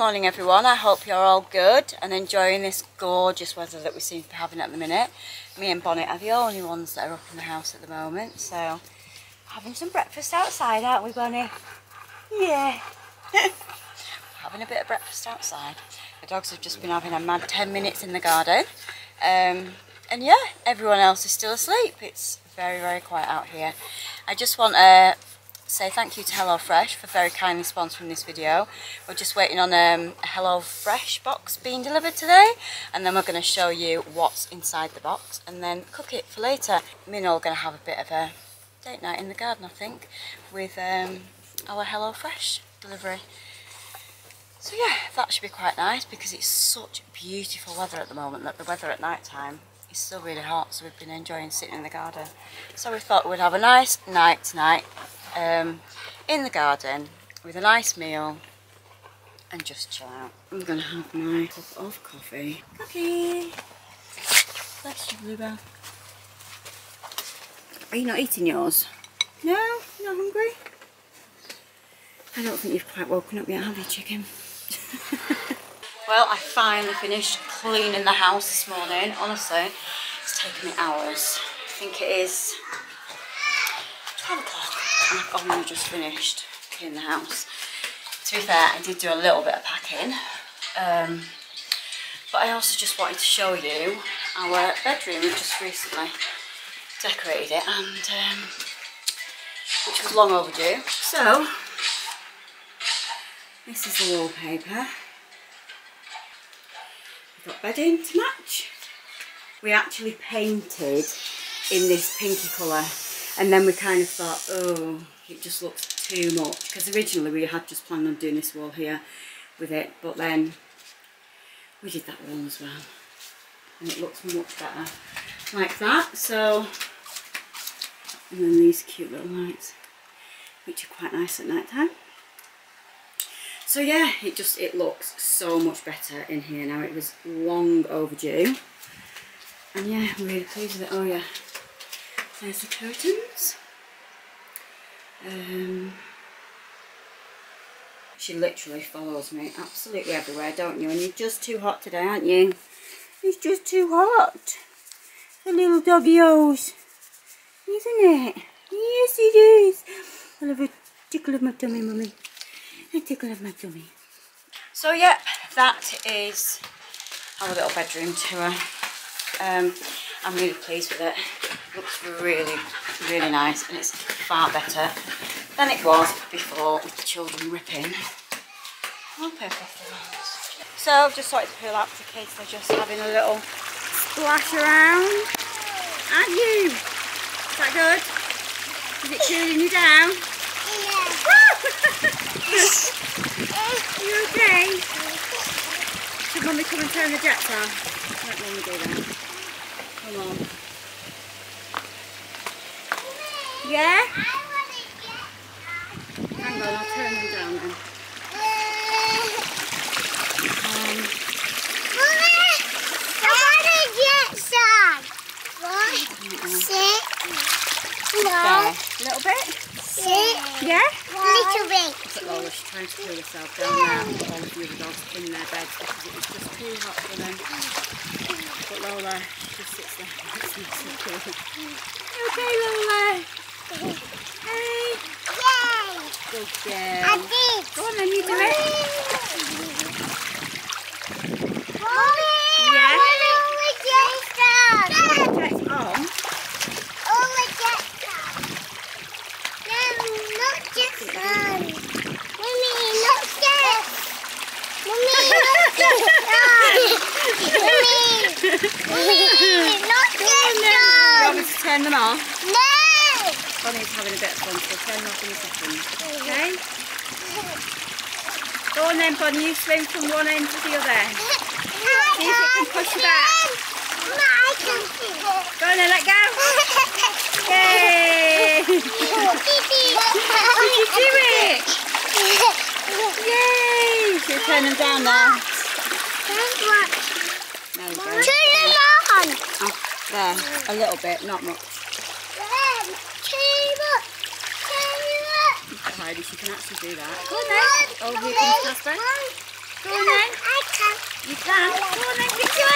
morning everyone. I hope you're all good and enjoying this gorgeous weather that we seem to be having at the minute. Me and Bonnie are the only ones that are up in the house at the moment, so having some breakfast outside, aren't we, Bonnie? Yeah. having a bit of breakfast outside. The dogs have just been having a mad 10 minutes in the garden. Um, and yeah, everyone else is still asleep. It's very, very quiet out here. I just want to say thank you to HelloFresh for very kindly sponsoring this video. We're just waiting on um, a HelloFresh box being delivered today and then we're going to show you what's inside the box and then cook it for later. Me and Noel going to have a bit of a date night in the garden I think with um, our HelloFresh delivery. So yeah, that should be quite nice because it's such beautiful weather at the moment that the weather at night time is still really hot so we've been enjoying sitting in the garden. So we thought we'd have a nice night tonight um, in the garden with a nice meal and just chill out. I'm to have my cup of coffee. Cookie! Bless you, Bluebell. Are you not eating yours? No? You're not hungry? I don't think you've quite woken up yet, have you, chicken? well, I finally finished cleaning the house this morning. Honestly, it's taken me hours. I think it is 12 o'clock and I've only just finished cleaning the house. To be fair, I did do a little bit of packing. Um, but I also just wanted to show you our bedroom. We've just recently decorated it and um, which was long overdue. So, this is the wallpaper. We've got bedding to match. We actually painted in this pinky colour and then we kind of thought, oh, it just looks too much because originally we had just planned on doing this wall here with it but then we did that wall as well and it looks much better like that so and then these cute little lights which are quite nice at night time so yeah, it just, it looks so much better in here now. It was long overdue. And yeah, I'm really pleased with it. Oh yeah, there's the curtains. Um, she literally follows me absolutely everywhere, don't you? And you're just too hot today, aren't you? It's just too hot. The little doggy-os. Isn't it? Yes, it is. I love a tickle of my tummy, mummy a tickle of my tummy. So yep, that is our little bedroom tour. Um, I'm really pleased with it. It. Looks really, really nice and it's far better than it was before with the children ripping. So I've just started to pull out the kids, they're just having a little splash around. Aren't you? Is that good? Is it cooling you down? Yeah. you okay? Should mummy come and turn the jets off? Let mummy do that. Come on. Yeah? Hang on, I'll turn them down then. Um, No. There. A little bit? Sit. Yeah? Little bit. Look at Lola, trying to cool herself down now. All the other dogs in their beds because it was just too hot for them. But Lola, she sits there. It's nice and cool. Okay, Lola. Good I girl. did. Go on then, you do it. Mommy. Yeah? Mommy, just done. Jet's on. Oh, we just done. No, not just done. Mommy, not just. Mommy, not just done. Mommy, not just You done. want me to turn them off? No. Bonnie's having a bit of fun, so I'll turn off in a second. Okay? Go on then, Bonnie, you swim from one end to the other. See if it can push you back. I can see it. Go on then, let go. Yay! Did you do it? Yay! We turn them down now? There we go. Turn them on. Oh, there, a little bit, not much. Turn up. Turn up. Heidi, she can actually do that. Go on then. Over here comes Casper. Go on then. I can. You can. Go on then, kick your.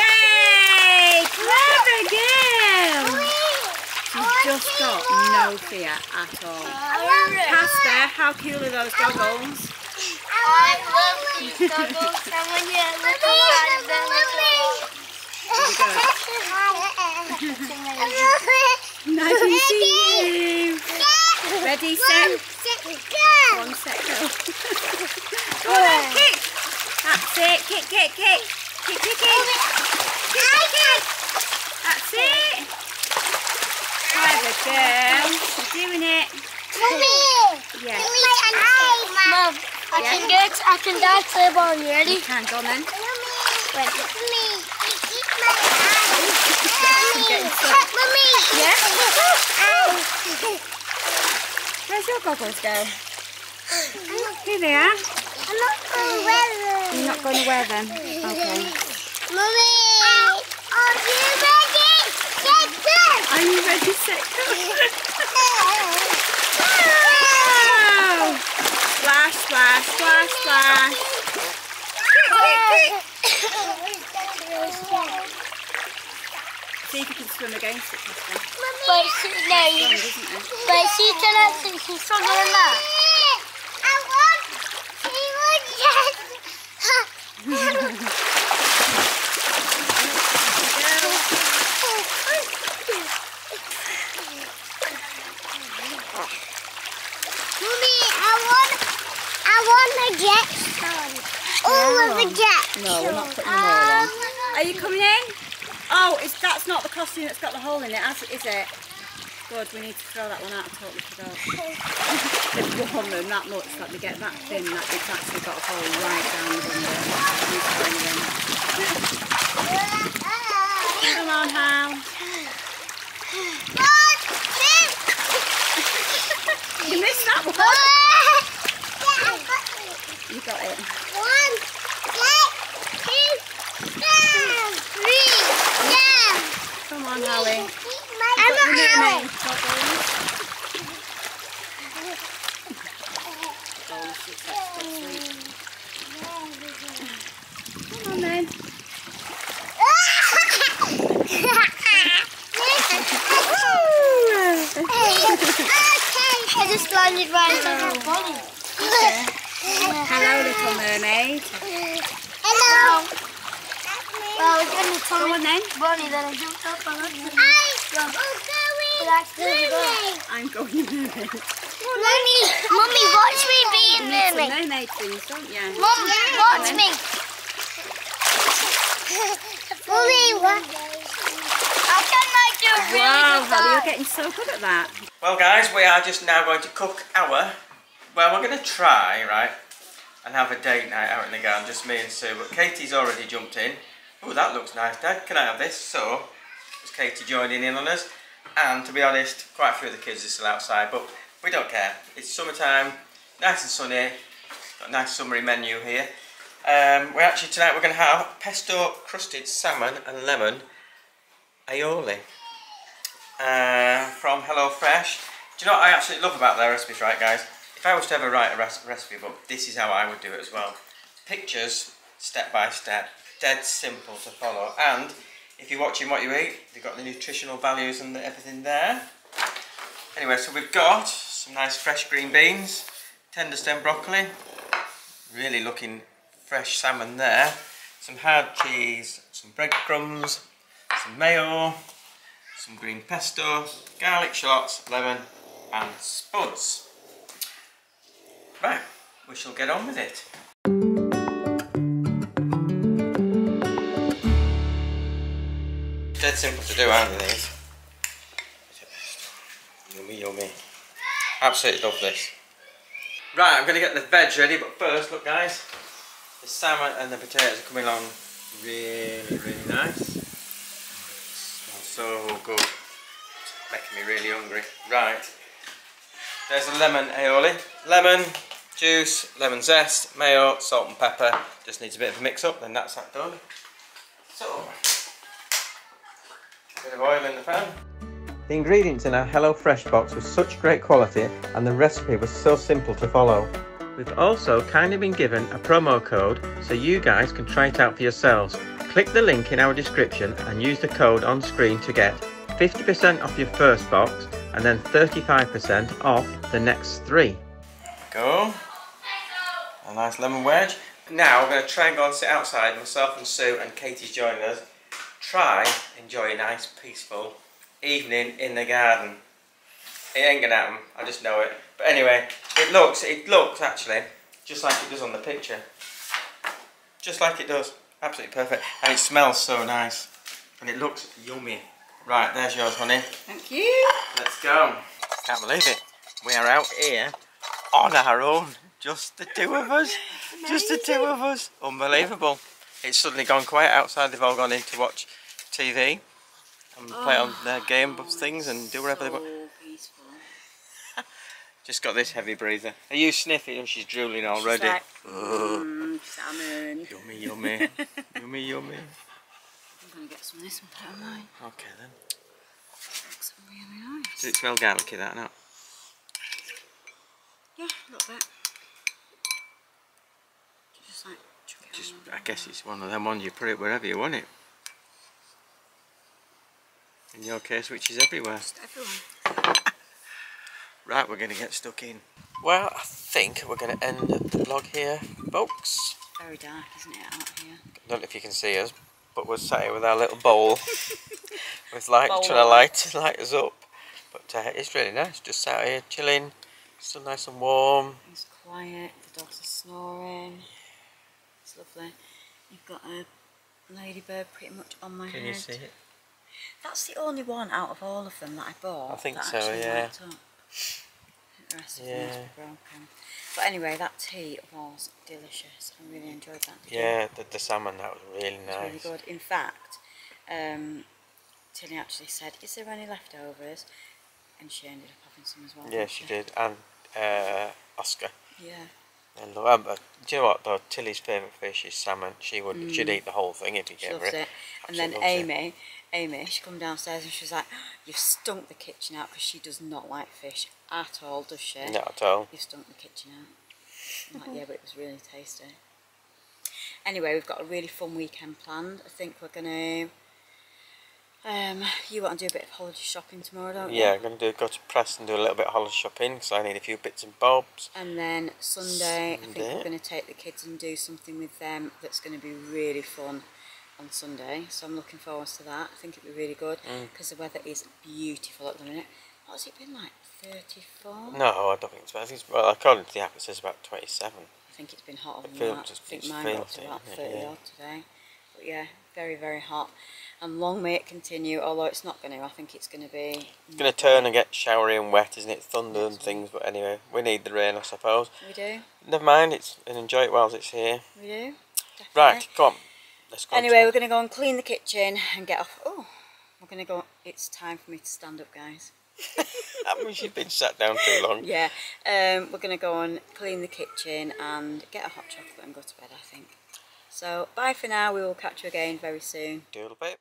Yay! Clever girl. Oh, She's oh, just got no fear at all. Casper, how cool are those goggles? I love these goggles. And when you look inside them, Nice to see you. Ready, set, Go. one, set, go. Go on then, kick. That's it. Kick, kick, kick. Kick, kick, kick. Kick, kick, kick. That's it. Clever girl. You're doing it. Mommy. Yeah. Mom, I Yeah. can get, I can dance the ball. You ready? You can, go on then. Wait. Mommy, eat my eye. getting Mommy. Yeah? Where's your goggles go? Here they are. I'm not going to wear them. You're not going to wear them. Okay. Mommy, are you ready? Get good. Are you ready, set, go? Wow! Splash, splash, splash, splash. See if you can swim against it, Casper. But she, no, Strong, isn't it? but she cannot think she's stronger than that. I want, she would just. Mommy, I want, I want the jets on. All of the jets. No, we're not putting them all on. Um, Are you coming in? Oh, it's, that's not the costume that's got the hole in it, as- it? Good, we need to throw that one out. I totally forgot. It's warmer than that much, let me get that thin, that it's actually got a hole right down the window. Come on, Hal. You missed that one. You got it. One, two, three, down. Come on, Howie. I'm Got not your Howie. mermaid goggles. Shit, that's good sleep. Come on then. I just landed right on her body. Hello, little mermaid. Hello. Well, it's only Go Tommy on then. Bonnie that I jumped up on. I will go in. I'm going mermaid. Mommy, mommy, watch me be You in need mermaid. mermaid things, don't you? Mom, watch me. Mommy, what? I can like do a really Wow, good Hallie, you're getting so good at that. Well, guys, we are just now going to cook our. Well, we're going to try, right, and have a date night out in the garden, just me and Sue. But Katie's already jumped in. Oh, that looks nice, Dad. Can I have this? So, it's Katie joining in on us. And to be honest, quite a few of the kids are still outside, but we don't care. It's summertime, nice and sunny. Got a nice summery menu here. Um, we're actually tonight we're going to have pesto crusted salmon and lemon aioli uh, from HelloFresh. Do you know what I absolutely love about their recipes, right, guys? If I was to ever write a recipe book, this is how I would do it as well. Pictures, step by step, dead simple to follow. And if you're watching what you eat, you've got the nutritional values and the, everything there. Anyway, so we've got some nice fresh green beans, tender stem broccoli, really looking fresh salmon there, some hard cheese, some breadcrumbs, some mayo, some green pesto, garlic shots, lemon and spuds. Right, we shall get on with it. Dead simple to do, aren't they, these? Yummy, yummy. Absolutely love this. Right, I'm going to get the veg ready, but first, look guys, the salmon and the potatoes are coming along really, really nice. So good. Making me really hungry. Right, there's a lemon aioli. Lemon, juice, lemon zest, mayo, salt and pepper. Just needs a bit of a mix up, then that's that done. So, bit of oil in the pan. The ingredients in our HelloFresh box were such great quality and the recipe was so simple to follow. We've also kindly been given a promo code so you guys can try it out for yourselves. Click the link in our description and use the code on screen to get 50% off your first box and then 35% off the next three. Go. A nice lemon wedge. Now we're going to try and go and sit outside. Myself and Sue and Katie's joining us. Try enjoy a nice peaceful evening in the garden. It ain't gonna happen. I just know it. But anyway, it looks it looks actually just like it does on the picture. Just like it does. Absolutely perfect. And it smells so nice. And it looks yummy. Right, there's yours, honey. Thank you. Let's go. Can't believe it. We are out here on our own. Just the two of us. Just the two of us. Unbelievable. It's suddenly gone quiet outside. They've all gone in to watch TV and play on their game things and do whatever they want. So peaceful. Just got this heavy breather. Are you sniffing? Oh, she's drooling already. like, Mm, salmon. Yummy, yummy. yummy, yummy. I'm gonna get some of this and put it on mine. Okay then. Looks really nice. Does it smell garlicky that now? Yeah, a little bit. Just like Just, I guess it's one of them ones you put it wherever you want it. In your case, which is everywhere. Just everyone. Right, we're going to get stuck in. Well, I think we're going to end the vlog here, folks. Very dark, isn't it, out here? don't know if you can see us, but we're sat here with our little bowl with light Bowl trying to light light us up. But uh, it's really nice, just sat here chilling, still nice and warm. It's quiet, the dogs are snoring. It's lovely. You've got a ladybird pretty much on my Can head. you see it? That's the only one out of all of them that I bought. I think that so, actually yeah. up. The rest of them Yeah. broken. But anyway, that tea was delicious. I really enjoyed that. Yeah, the, the salmon that was really was really nice. good. In fact, um, Tilly actually said, "Is there any leftovers?" And she ended up having some as well. Yeah, didn't she did, and uh, Oscar. Yeah. And lo- um, uh, do you know what though? Tilly's favourite fish is salmon. She would, she'd Mm. eat the whole thing if you gave her it. it. And then loves it. Aimee, Aimee, she come downstairs and she was like, "You've stunk the kitchen out because she does not like fish at all, does she?" Not at all. You've stunk the kitchen out. I'm like, yeah, but it was really tasty. Anyway, we've got a really fun weekend planned. I think we're gonna. Um, you want to do a bit of holiday shopping tomorrow, don't you? Yeah, I'm going to do go to press and do a little bit of holiday shopping because I need a few bits and bobs. And then Sunday, I think we're going to take the kids and do something with them that's going to be really fun on Sunday. So I'm looking forward to that. I think it'll be really good Mm. because the weather is beautiful at the minute. What's it been like? 34? No, I don't think it's. I think it's well, according to the app, it says about 27. I think it's been hotter It than that. just- I think mine got to about yeah, 30 yeah. odd today. But yeah, very, very hot. And long may it continue, although it's not going to. I think it's going to be. It's going to turn and get showery and wet, isn't it? Thunder and things, but anyway, we need the rain, I suppose. We do, Never mind, it's and enjoy it whilst it's here. we do. Definitely. Right, come on. Let's go. Anyway, we're going to go and clean the kitchen and get off. Oh, we're going to go. It's time for me to stand up, guys. I mean, she's been sat down too long. Yeah, um, we're going to go and clean the kitchen and get a hot chocolate and go to bed, I think. So, bye for now. We will catch you again very soon. Do a little bit.